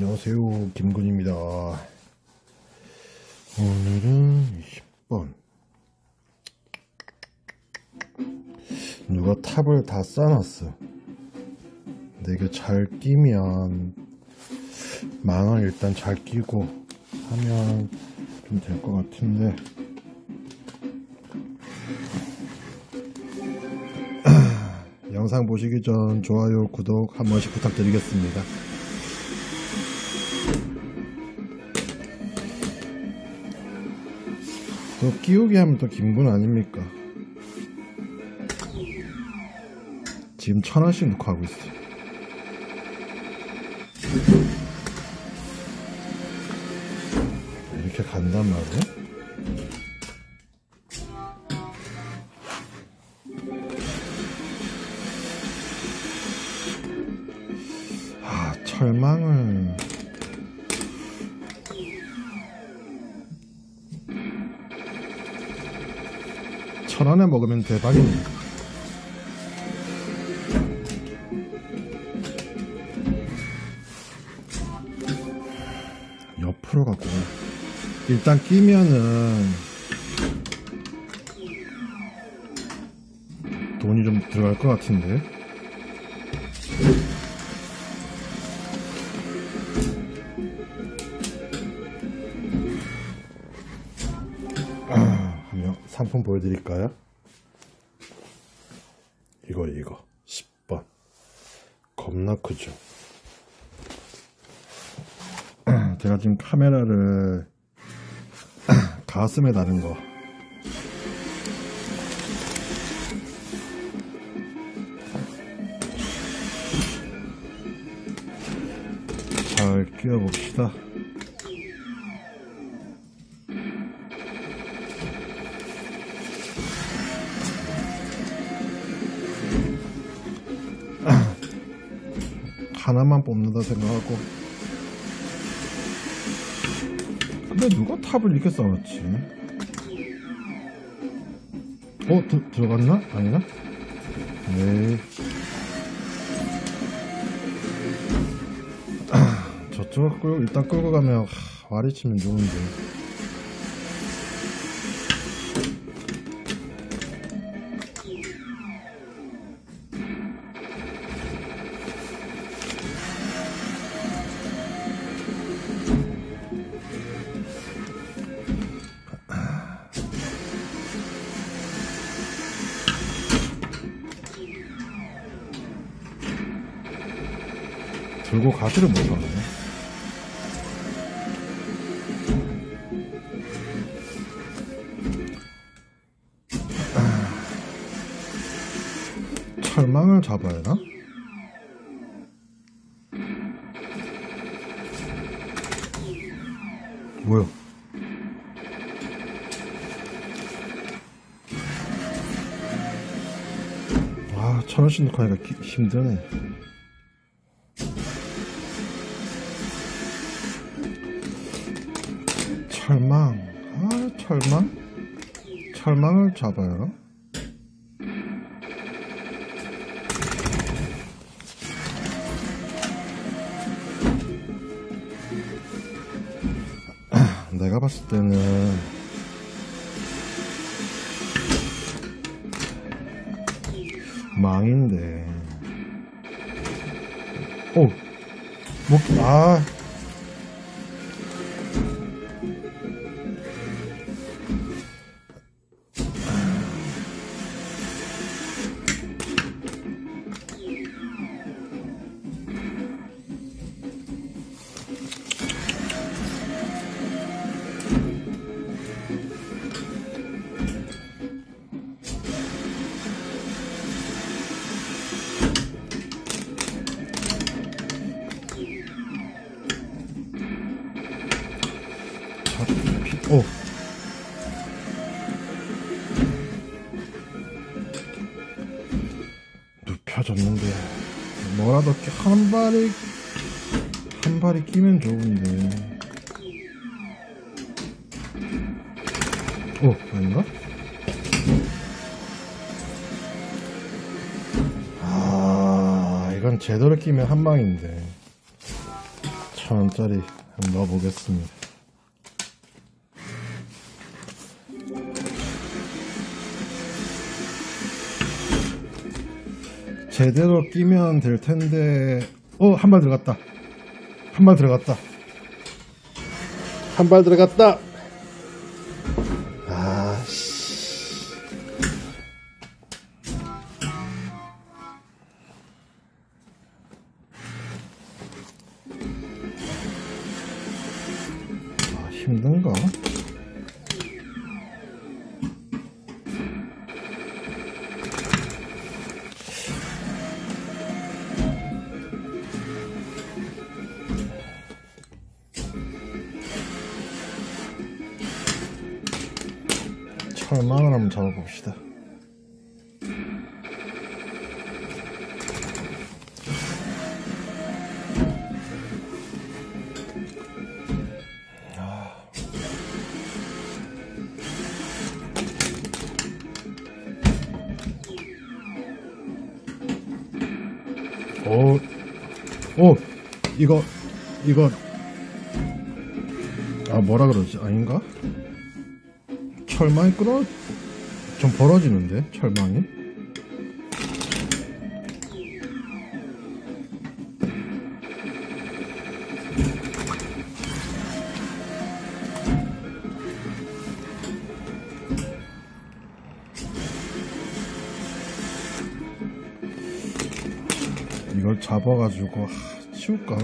안녕하세요. 김군입니다. 오늘은 10번. 누가 탑을 다 근데 이게 잘 끼면 망을 일단 잘 끼고 하면 좀 될 것 같은데. 영상 보시기 전 좋아요 구독 한 번씩 부탁드리겠습니다 또 끼우기 하면 또 김군 아닙니까? 지금 천 원씩 넣고 하고 있어. 이렇게 간단 말이야? 대박이네. 옆으로 갖고 일단 끼면은 돈이 좀 들어갈 것 같은데 아, 한번 상품 보여드릴까요? 이거 이거 10번 겁나 크죠 제가 지금 카메라를 가슴에 다는 거. 잘 끼워봅시다. 하나만 뽑는다 생각하고 근데 누가 탑을 이렇게 쌓았지? 어? 드, 들어갔나? 아니나? 네 저쪽 끌고 일단 끌고 가면 하, 와리 치면 좋은데 들고 가지를 못하네 철망을 잡아야 하나? 뭐야? 아, 넣고 하니까 기- 힘드네. 철망. 아, 철망? 철망을 잡아요. 내가 봤을 때는 망인데. 오, 목, 아. 한 발이 한 발이 끼면 좋은데 오 아닌가? 아 이건 제대로 끼면 한 방인데 천 원짜리 한번 넣어보겠습니다. 제대로 끼면 될 텐데, 어, 한 발 들어갔다. 한 발 들어갔다. 한 발 들어갔다. 철망을 한번 잡아봅시다. 오, 오, 이거, 이거, 아, 뭐라 그러지? 아닌가? 철망이 끌어, 좀 벌어지는데, 철망이? 이걸 잡아가지고 하, 치울까?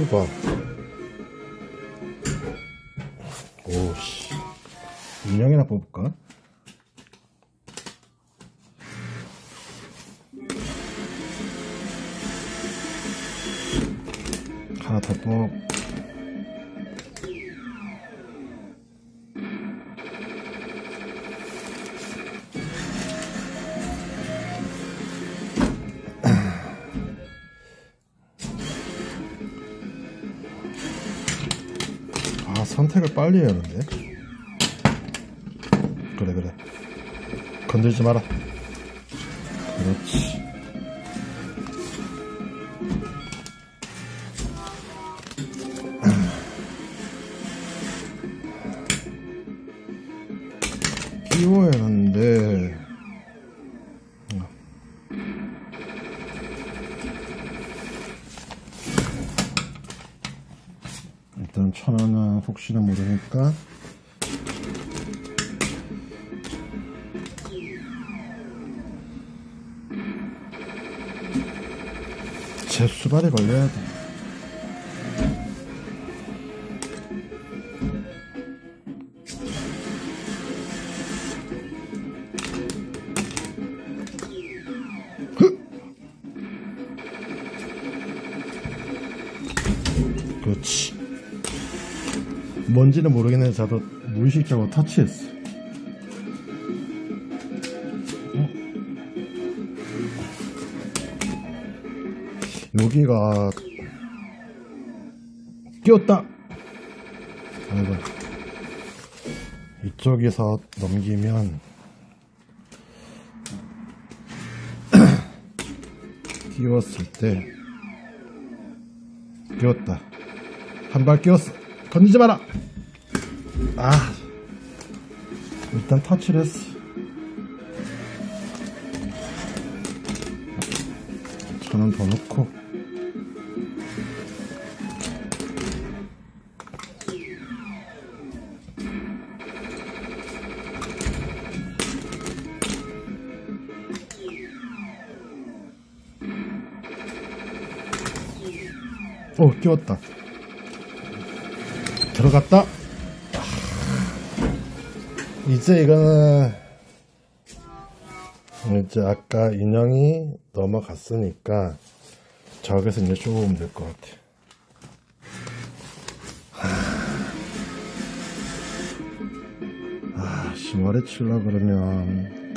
이거 봐. 오씨. 인형이나 뽑을까? 하나 더 뽑. 빨리 해야 하는데. 그래 그래. 건들지 마라 천 원은 혹시나 모르니까 제 수발에 걸려야 돼. 뭔지는 모르겠는데 저도 무의식적으로 터치했어. 어? 여기가 끼웠다. 아이고. 이쪽에서 넘기면 끼웠을 때 끼웠다. 한 발 끼웠어. 건드지 마라. 아, 일단 터치를 했어. 천원더 넣고. 오, 끼웠다. 들어갔다. 이제 이거는 이제 아까 인형이 넘어갔으니까 저기서 이제 쪼으면 될 것 같아. 아, 심하래 칠라 그러면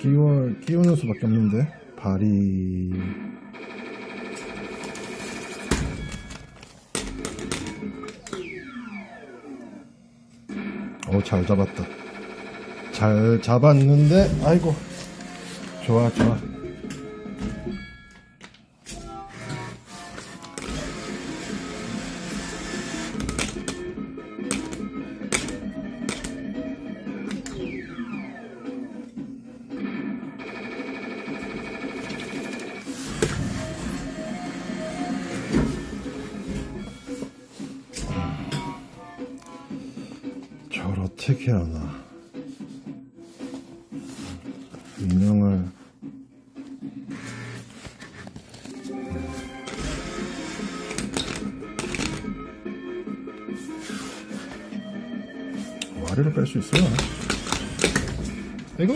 끼워 끼우는 수밖에 없는데? 발이 오, 잘 잡았다. 잘 잡았는데, 아이고. 좋아, 좋아. 이거?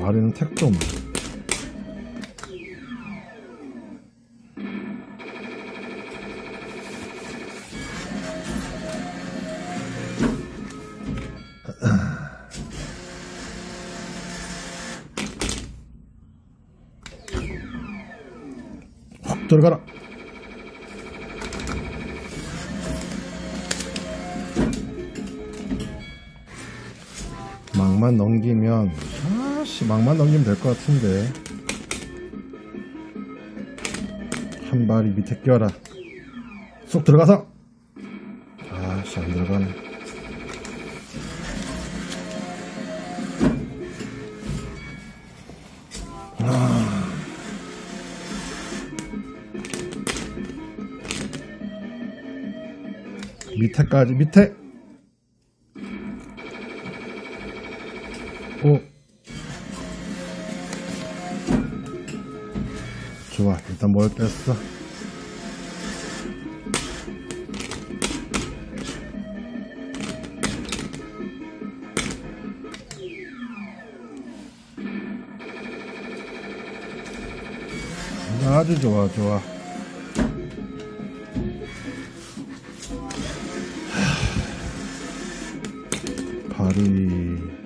와리는 택도 없네 확 들어가라 될 것 같은데. 한 발이 밑에 껴라. 쏙 들어가서. 아씨 안 들어가네. 밑에까지 밑에 뭘 뺐어? 아주 좋아 좋아. 발이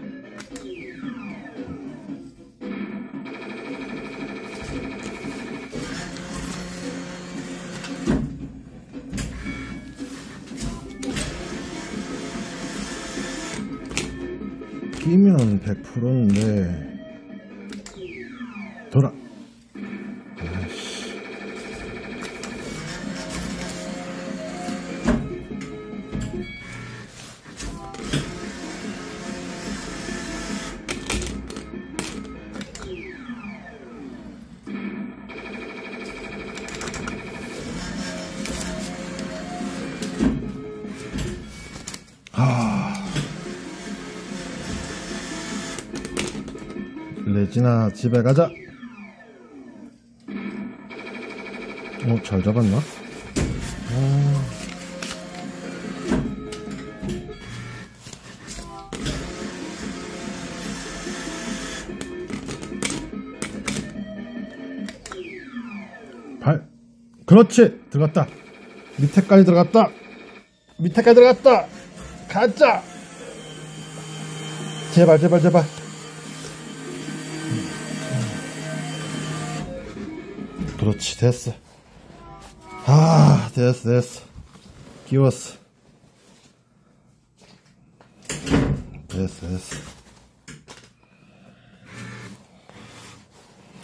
100%인데 레지나 집에 가자. 어, 잘 잡았나? 어. 발. 그렇지. 들어갔다. 밑에까지 들어갔다. 밑에까지 들어갔다. 가자. 제발, 제발, 제발. 그렇지 됐어. 아 됐어 됐어. 끼웠어. 됐어 됐어.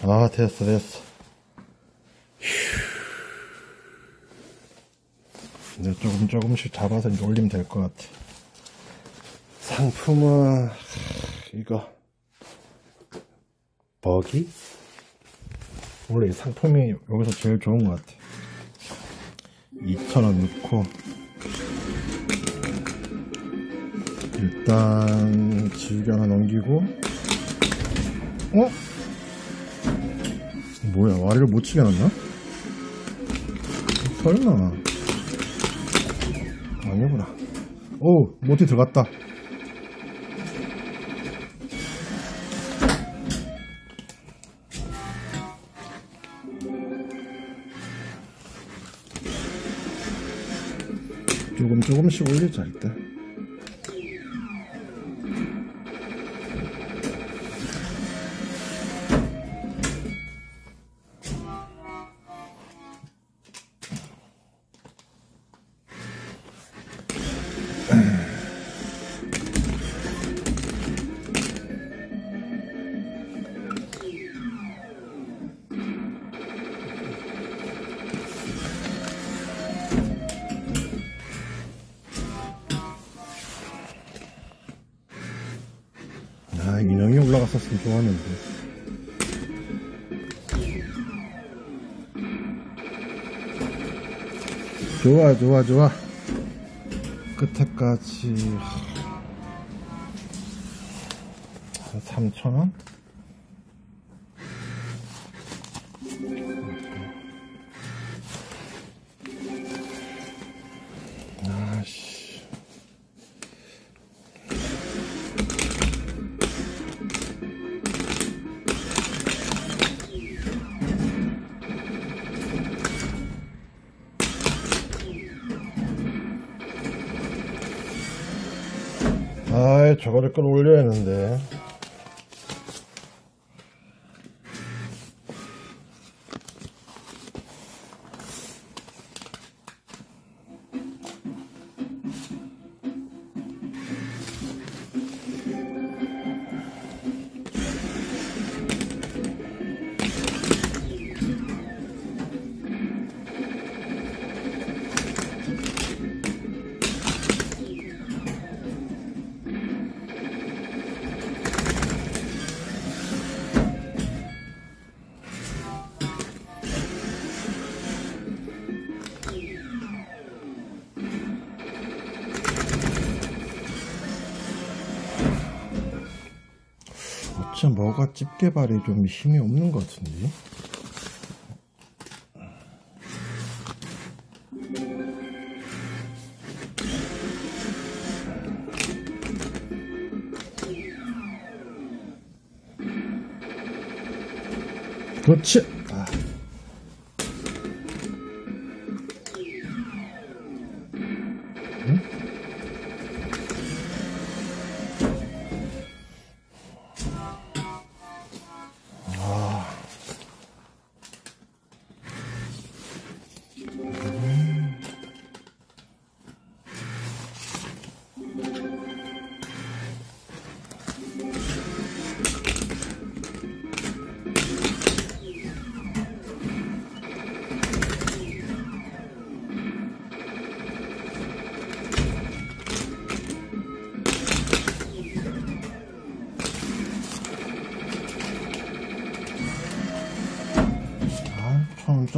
아 됐어 됐어. 휴. 이제 조금 조금씩 잡아서 이제 올리면 될 것 같아. 상품은 하, 이거. 버기 원래 이 상품이 여기서 제일 좋은 것 같아 2,000원 넣고. 일단 지우개 하나 넘기고. 어? 뭐야 와리를 못 치게 놨나? 설마. 아니구나. 오 모티 들어갔다 조금 조금씩 올리자 일단 올라갔었으면 좋았는데. 좋아, 좋아, 좋아. 끝에까지. 한 3,000원? 아이, 저거를 끌어올려야 했는데. 어째 뭐가 집게발이 좀 힘이 없는 것 같은데? 그렇지!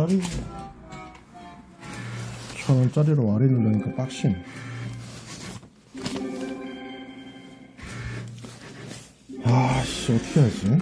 천 원짜리. 천 원짜리로 와리 누르니까 빡신. 아, 씨, 어떻게 하지?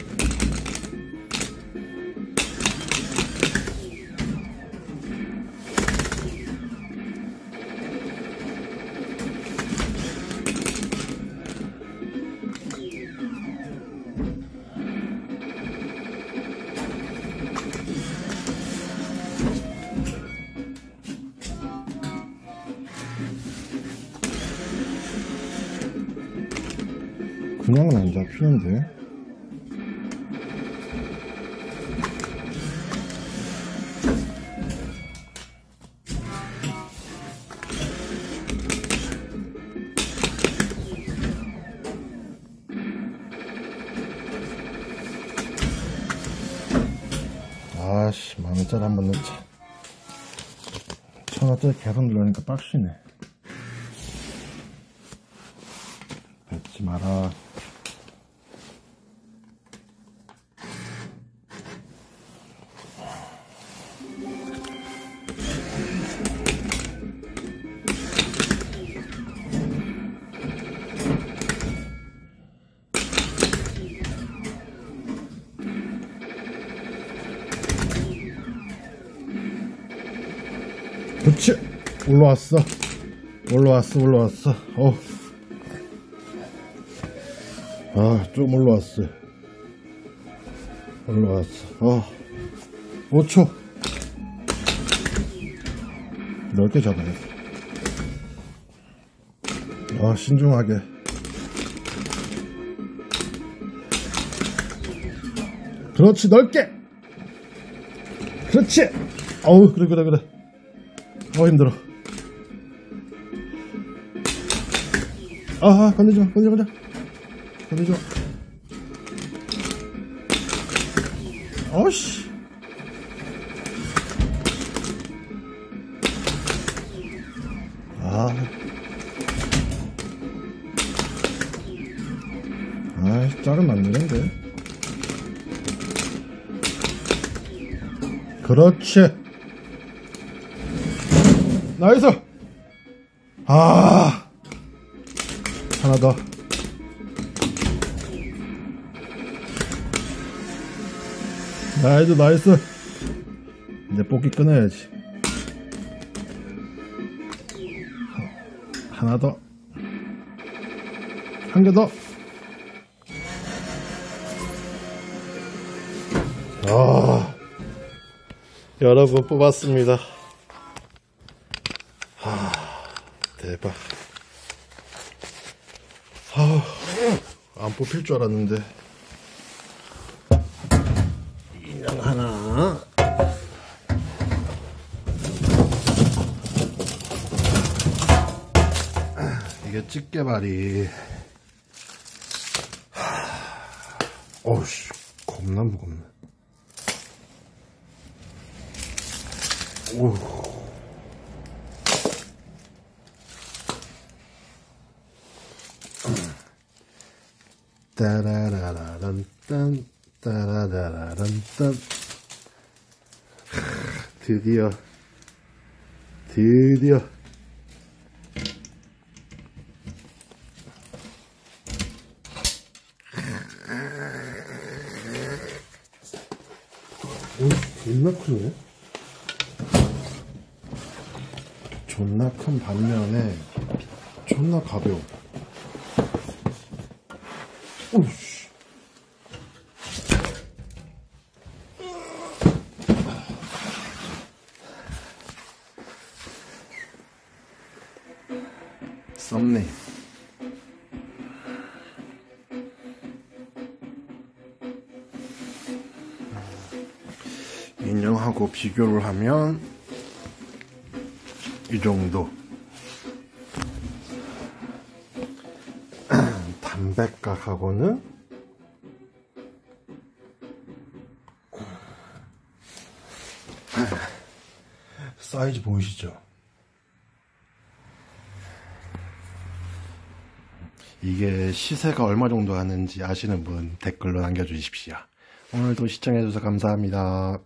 잡히는데. 아씨, 만 원짜리 한번 넣자. 천 원짜리 계속 누르니까 빡시네. 뱉지 마라. 올라왔어. 올라왔어 올라왔어. 어. 아 조금 올라왔어 올라왔어. 어. 5초. 넓게 잡아야 아 신중하게. 그렇지 넓게. 그렇지. 어우 그래 그래 그래. 어 힘들어 아 건들지 마 건들지 마 건들지 마 어씨 아 아이 자르면 안 되는데. 그렇지. 나이스! 아! 더. 나이스, 나이스. 이제 뽑기 끊어야지. 하나 더. 한 개 더. 아, 여러분 뽑았습니다. 아, 대박. 안 뽑힐 줄 알았는데. 인형 하나. 이게 집게발이 어우씨 겁나 무겁네 따라라란딴 따라라란딴 드디어 드디어 오, 존나 크네. 존나 큰 반면에 존나 가벼워. 비교를 하면 이 정도 담백각하고는 사이즈 보이시죠? 이게 시세가 얼마 정도 하는지 아시는 분 댓글로 남겨주십시오. 오늘도 시청해주셔서 감사합니다.